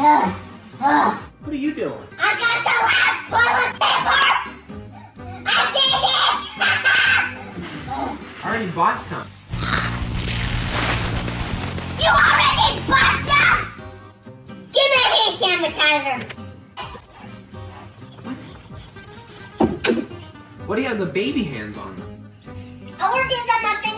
What are you doing? I got the last toilet paper! I did it. I already bought some. You already bought some! Give me a hand sanitizer! What What do you have the baby hands on? I worked this on my